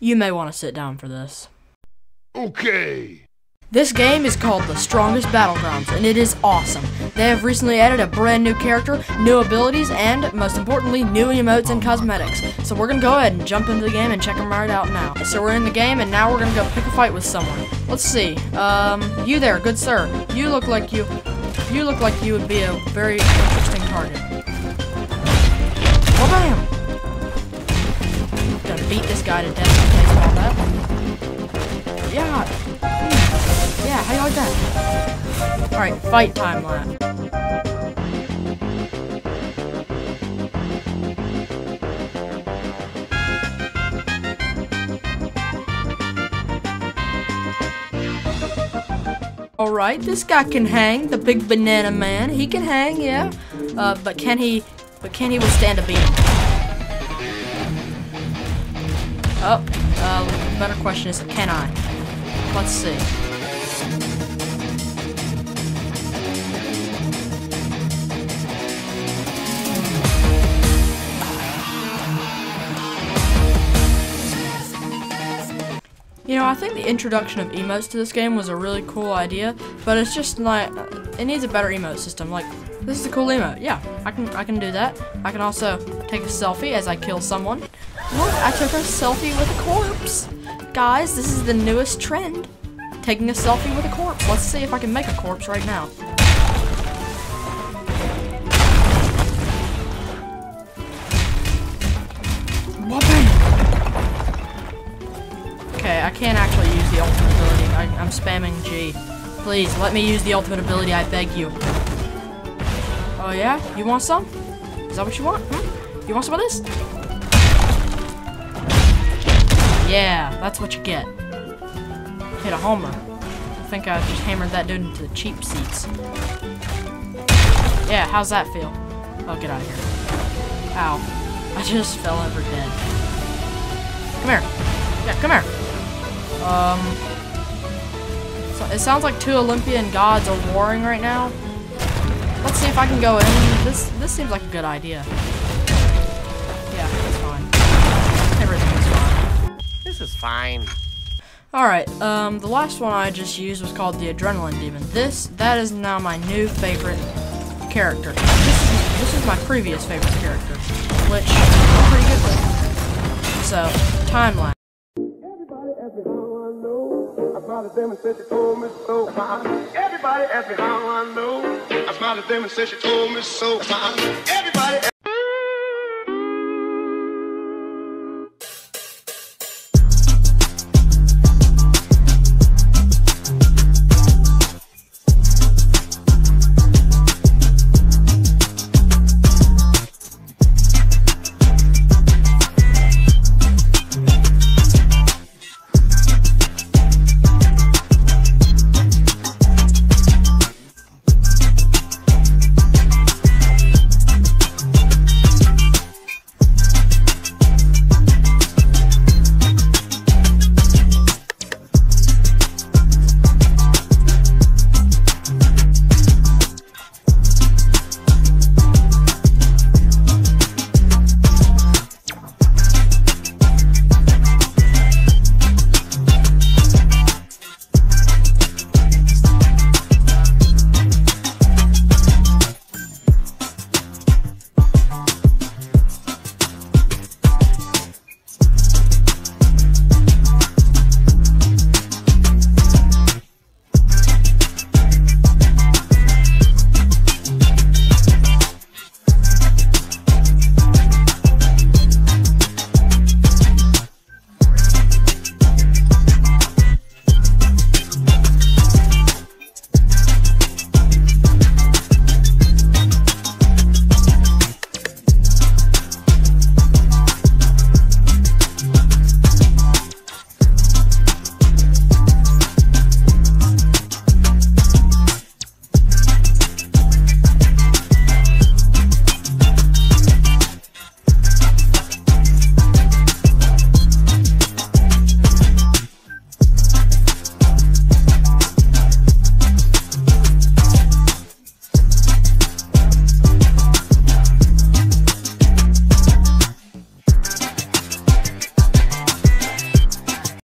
You may want to sit down for this. Okay. This game is called The Strongest Battlegrounds, and it is awesome. They have recently added a brand new character, new abilities, and, most importantly, new emotes and cosmetics. So we're gonna go ahead and jump into the game and check them right out now. So we're in the game, and now we're gonna go pick a fight with someone. Let's see. Um, you there, good sir. You look like you... You look like you would be a very interesting target. Well, bam! Guy to death all that. Yeah! Yeah, how do you like that? Alright, fight time lap. Alright, this guy can hang, the big banana man. He can hang, yeah. Uh, but can he, but can he withstand a beating? Oh, uh, better question is, can I? Let's see. You know, I think the introduction of emotes to this game was a really cool idea, but it's just like it needs a better emote system. Like this is a cool emote. Yeah, I can I can do that. I can also take a selfie as I kill someone. Look, I took a selfie with a corpse. Guys, this is the newest trend. Taking a selfie with a corpse. Let's see if I can make a corpse right now. Okay, I can't actually use the ultimate ability. I, I'm spamming G. Please, let me use the ultimate ability, I beg you. Oh yeah? You want some? Is that what you want? Hmm? You want some of this? Yeah, that's what you get. Hit a homer. I think I just hammered that dude into the cheap seats. Yeah, how's that feel? Oh, get out of here. Ow. I just fell over dead. Come here. Yeah, come here. Um, so it sounds like two Olympian gods are warring right now. Let's see if I can go in. This this seems like a good idea. This is fine. Alright, um, the last one I just used was called the Adrenaline Demon. This, that is now my new favorite character. This is, this is my previous favorite character, which I'm pretty good with. So, timeline. Everybody ask me how I know. I smiled at them and said she told me so. Everybody ask me how I know. I smiled at them and said she told me so. Everybody.